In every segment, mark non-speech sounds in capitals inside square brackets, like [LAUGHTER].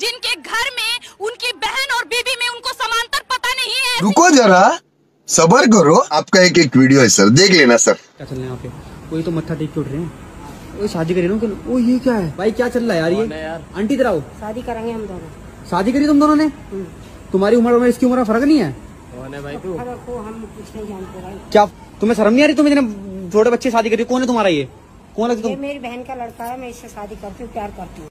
जिनके घर में उनकी बहन और बीबी में उनको समांतर पता नहीं है। रुको जरा सबर करो आपका एक एक वीडियो है सर देख लेना सर। क्या चल रहे है कोई तो मत्था टेक के उठ रहे हैं। शादी करे ना वो ये क्या है? भाई क्या चल रहा है यार ये? आंटी जरा शादी करेंगे हम दोनों। शादी करी तुम दोनों ने? हम्म। तुम्हारी उम्र में इसकी उम्र में फ़र्क नहीं है? क्या तुम्हें शर्म नहीं आ रही तुम्हें छोटे बच्चे शादी करी? कौन है तुम्हारा ये? कौन है तुम? मेरी बहन का लड़का है मैं इससे शादी करती हूँ प्यार करती हूँ।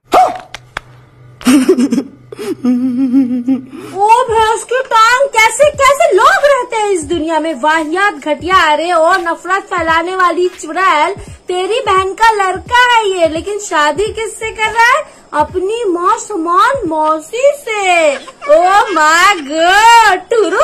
ओ भैंस की टांग कैसे कैसे लोग रहते हैं इस दुनिया में? वाहियात घटिया, अरे और नफरत फैलाने वाली चुड़ैल। तेरी बहन का लड़का है ये, लेकिन शादी किससे कर रहा है? अपनी माँ समान मौसी से। ओ माय गॉड टूरू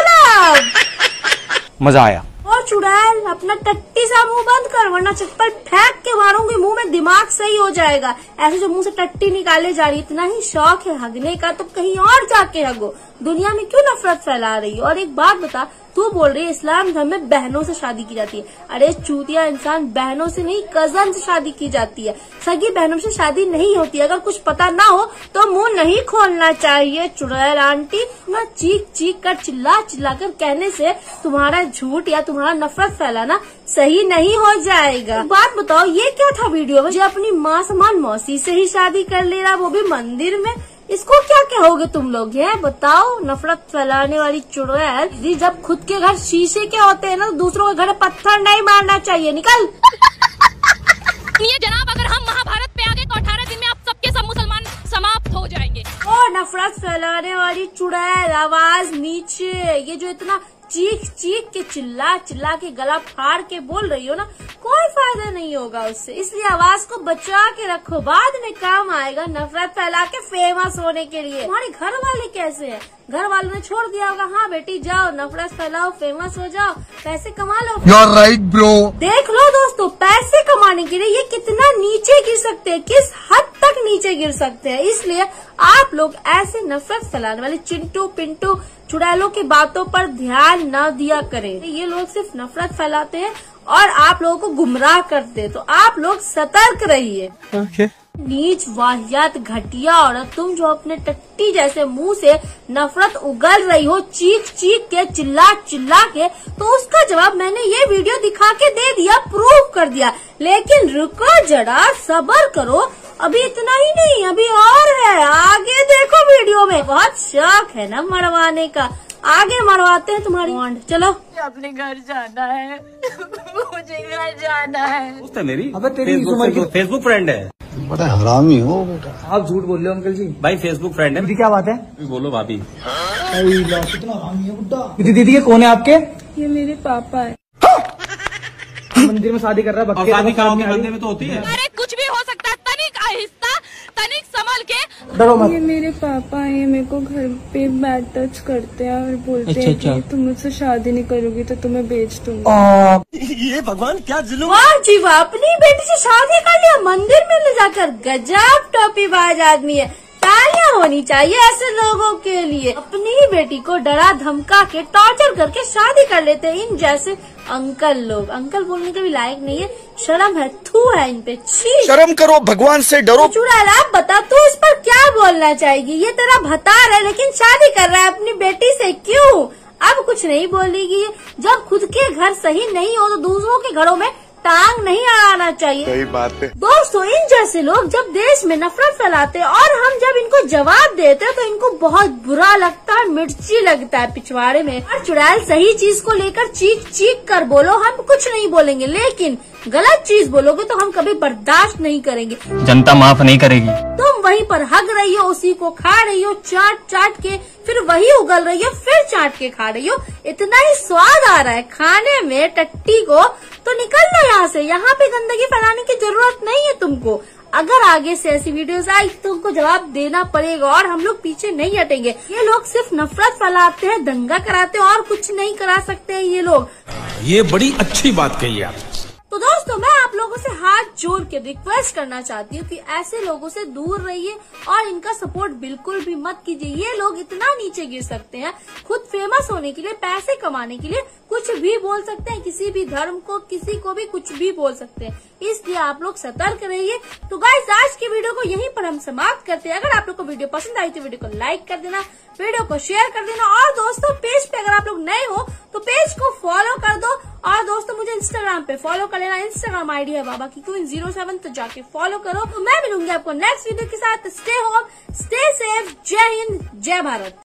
मज़ा आया। चुड़ैल, अपना टट्टी सा मुँह बंद कर, वरना चप्पल फेंक के मारूँगी, मुँह में दिमाग सही हो जाएगा। ऐसे जो मुँह से टट्टी निकाले जा रही इतना ही शौक है हगने का तो कहीं और जाके हगो। दुनिया में क्यों नफरत फैला रही है? और एक बात बता तू बोल रही है, इस्लाम धर्म में बहनों से शादी की जाती है। अरे, चूतिया इंसान बहनों से नहीं कज़न से शादी की जाती है। सगी बहनों से शादी नहीं होती। अगर कुछ पता ना हो तो मुँह नहीं खोलना चाहिए। चुड़ैल आंटी, ना चीख चीख कर चिल्ला चिल्ला कर कहने से तुम्हारा झूठ या तुम्हारा नफरत फैलाना सही नहीं हो जाएगा। बात बताओ, ये क्या था वीडियो में? जो अपनी माँ समान मौसी से ही शादी कर ले रहा, वो भी मंदिर में। इसको क्या कहोगे तुम लोग? ये बताओ नफरत फैलाने वाली चुड़ैल जी जब खुद के घर शीशे के होते हैं ना तो दूसरों के घर पत्थर नहीं मारना चाहिए निकल। [LAUGHS] ये जनाब अगर हम महाभारत पे आ गए तो 18 दिन में आप सबके सब मुसलमान समाप्त हो जाएँगे। ओ नफरत फैलाने वाली चुड़ैल आवाज़ नीचे ये जो इतना चीख चीख के चिल्ला चिल्ला के गला फाड़ के बोल रही हो ना कोई फ़ायदा नहीं होगा उससे। इसलिए आवाज़ को बचा के रखो बाद में काम आएगा नफरत फैला के फ़ेमस होने के लिए। तुम्हारे घर वाले कैसे हैं? घर वालों ने छोड़ दिया होगा हाँ बेटी जाओ नफरत फैलाओ फ़ेमस हो जाओ पैसे कमा लो। यू आर राइट ब्रो देख लो दोस्तों पैसे कमाने के लिए ये कितना नीचे गिर सकते हैं किस हद तक नीचे गिर सकते हैं। इसलिए आप लोग ऐसे नफरत फैलाने वाले चिंटू, पिंटू, चुड़ैलों की बातों पर ध्यान न दिया करें। ये लोग सिर्फ़ नफरत फैलाते हैं और आप लोगों को गुमराह करते हैं। तो आप लोग सतर्क रहिए। नीच वाहियात घटिया औरत तुम जो अपने टट्टी जैसे मुँह से नफरत उगल रही हो चीख चीख के चिल्ला चिल्ला के तो उसका जवाब मैंने ये वीडियो दिखा के दे दिया प्रूव कर दिया। लेकिन रुको जरा सबर करो। अभी इतना ही नहीं अभी और है। आगे देखो वीडियो में। बहुत शौक है ना मरवाने का। आगे मरवाते हैं तुम्हारी। वांड चलो। अपने घर जाना है। [LAUGHS] मुझे घर जाना है। है मेरी। अबे तेरी इस उम्र की- फेसबुक फ्रेंड है। बड़ा हरामी हो। बेटा आप झूठ बोल रहे हो अंकल जी। भाई फेसबुक फ्रेंड है। दीदी क्या बात है? बोलो भाभी। दीदी दीदी ये कौन है आपके? ये मेरे पापा है। मंदिर में शादी कर रहा है शादी में तो होती है। अरे कुछ भी हो सकता है तनिक आहिस्ता तनिक संभल के। ये मेरे पापा ये मेरे को घर पे बैड टच करते हैं और बोलते अच्छा, हैं कि अच्छा। तुम मुझसे शादी नहीं करोगी तो तुम्हें बेच दूँगी। वाह जी वाह अपनी बेटी से शादी कर लिया मंदिर में ले जाकर गजब टोपी बाज आदमी है। तालियाँ होनी चाहिए ऐसे लोगों के लिए। अपनी ही बेटी को डरा धमका के टॉर्चर करके शादी कर लेते हैं। इन जैसे अंकल लोग। अंकल बोलने के भी लायक नहीं है। शर्म है थू है इन पे। छी। शर्म करो भगवान से डरो। चुड़ैल आप बता तू इस पर क्या बोलना चाहेगी? ये तेरा भतार है लेकिन शादी कर रहा है अपनी बेटी से क्यों? अब कुछ नहीं बोलेगी। जब खुद के घर सही नहीं हो तो दूसरों के घरों में टांग नहीं अड़ाना चाहिए। सही बात है। दोस्तों इन जैसे लोग जब देश में नफरत फैलाते और हम जब इनको जवाब देते हैं तो इनको बहुत बुरा लगता है मिर्ची लगता है पिछवाड़े में। और चुड़ैल सही चीज़ को लेकर चीख चीख कर बोलो हम कुछ नहीं बोलेंगे लेकिन गलत चीज़ बोलोगे तो हम कभी बर्दाश्त नहीं करेंगे। जनता माफ़ नहीं करेगी। तुम वहीं पर हग रही हो उसी को खा रही हो चाट चाट के फिर वही उगल रही हो, फिर चाट के खा रही हो। इतना ही स्वाद आ रहा है खाने में, टट्टी को। तो निकल लो यहाँ से। यहाँ पे गंदगी फैलाने की ज़रूरत नहीं है तुमको। अगर आगे से ऐसी वीडियोस आई तो तुमको जवाब देना पड़ेगा और हम लोग पीछे नहीं हटेंगे। ये लोग सिर्फ़ नफरत फैलाते हैं, दंगा कराते हैं और कुछ नहीं करा सकते हैं ये लोग। ये बड़ी अच्छी बात कही आप लोगों से हाथ जोड़ के रिक्वेस्ट करना चाहती हूँ कि ऐसे लोगों से दूर रहिए और इनका सपोर्ट बिल्कुल भी मत कीजिए। ये लोग इतना नीचे गिर सकते हैं। खुद फ़ेमस होने के लिए, पैसे कमाने के लिए कुछ भी बोल सकते हैं, किसी भी धर्म को, किसी को भी कुछ भी बोल सकते हैं। इसलिए आप लोग सतर्क रहिए। तो गाइस आज की वीडियो को यहीं पर हम समाप्त करते हैं। अगर आप लोग को वीडियो पसंद आई तो वीडियो को लाइक कर देना वीडियो को शेयर कर देना। और दोस्तों पेज पे अगर आप लोग नए हो तो पेज को फॉलो कर दो। और दोस्तों, मुझे इंस्टाग्राम पे फॉलो कर लेना। इंस्टाग्राम आईडी है बाबा की क्वीन ज़ीरो सेवन तो जाके फॉलो करो। तो मैं मिलूँगी आपको नेक्स्ट वीडियो के साथ। स्टे होम स्टे सेफ़ जय हिंद, जय भारत।